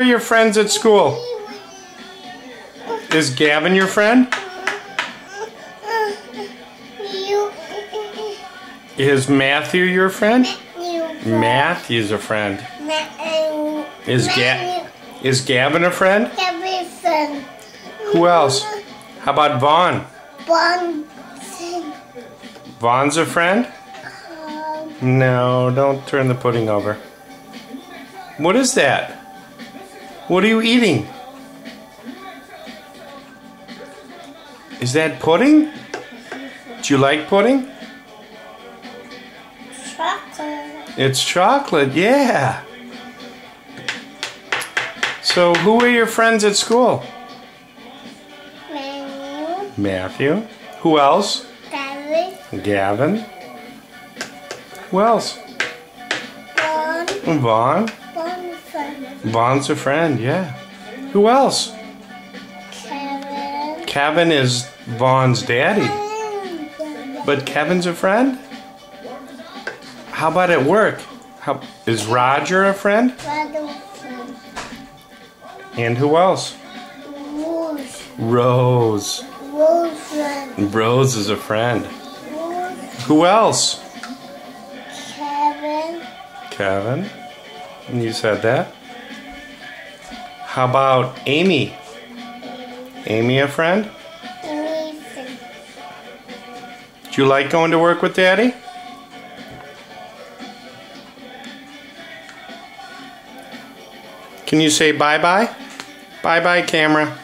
are your friends at school? Is Gavin your friend? Is Matthew your friend? Matthew's a friend. Is Ga- is Gavin a friend? Everything. Who else? How about Vaughn? One. Vaughn's a friend? No, don't turn the pudding over. What is that? What are you eating? Is that pudding? Do you like pudding? chocolate. It's chocolate, yeah. So, who are your friends at school? Menu. Matthew. Who else? Gavin. Gavin. Who else? One. Vaughn. Vaughn's a friend, yeah. Who else? Kevin. Kevin is Vaughn's daddy. But Kevin's a friend? How about at work? How, is Roger a friend? And who else? Rose. Rose. Rose friend. Rose is a friend. Rose. Who else? Kevin. Kevin. And you said that. How about Amy? Amy a friend? Nathan. Do you like going to work with Daddy? Can you say bye bye? Bye bye, camera.